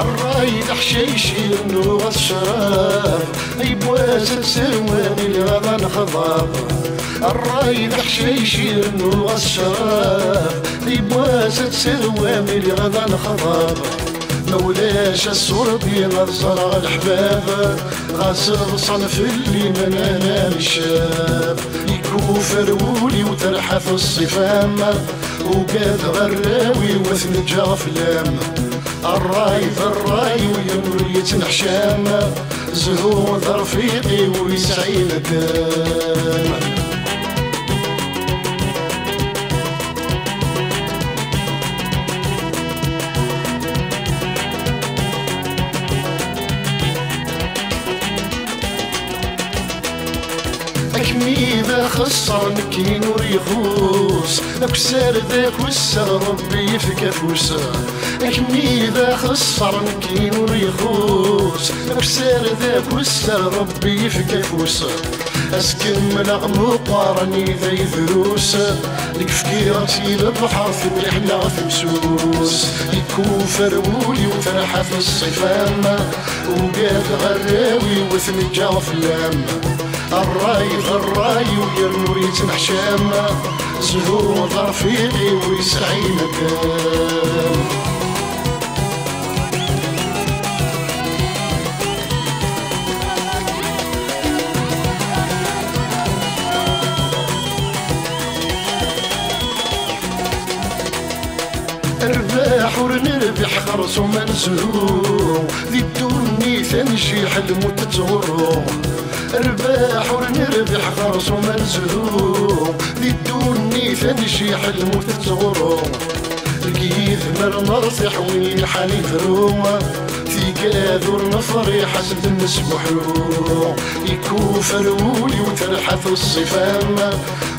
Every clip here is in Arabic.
الرايد حشيشي نو الشراب. أي بواسة سرواني الغضا نخضاب. الرايد حشيشي نو الشراب. أي بواسة سرواني الغضا نخضاب. مولاش الصربي غزر الحباب. غزر صنف اللي من أنا الشاب يكوفر ولي وترحف الصفام. وقاد غراوي وثن جافلام الراي الراي ويمريت نحشام زهور رفيقي ويسعي الدام أكمي ذا خسر نكين وريخوس أكسر ذاك وسر ربي يفك فوسا أكمي ذا خسر نكين وريخوس أكسر ذاك وسر ربي يفك فوسا أسكن ملغم قارني ذا يفروس لك فكيرتي البحر في الرحلة في مسوس. يكون فرولي وترحى في الصفام وقاد غراوي وثن فلام الراي الراي ويرنو يتنحشام زهور رفيقي ويسعي مكان. ارباح ورنربح خرص ومنزلو ذي الدنيا ثنشي حلم وتتغرو ارباح ونربح خرص ومنزلو ذي الدنيا ثنشي حلم وتتغرو الكيف مر مرصح وين حالي في كاذور نفري حسب النسب حلو يكوفر ولي وترحث الصفام.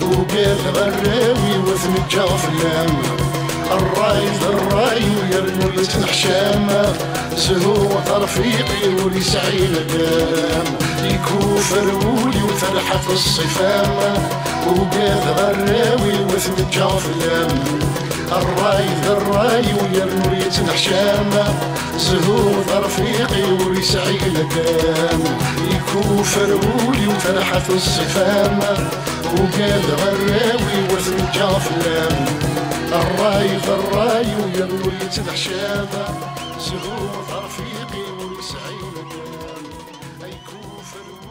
وقال غراوي وثن الجافلام. الرأي الراي ويرنو يتنحشام زهو رفيقي ولي سعيد الدام يكوفر ولي وترحف الصفام. وقاد غراوي وثن الجافلام الرأي الراي ويرنو يتنحشام زهو رفيقي ولي سعيد الدام يكوفر ولي وترحف الصفام. وقاد غراوي وثن الجافلام زيت العشابة زهور رفيقي ونسعي مكان أيكوف الوحيد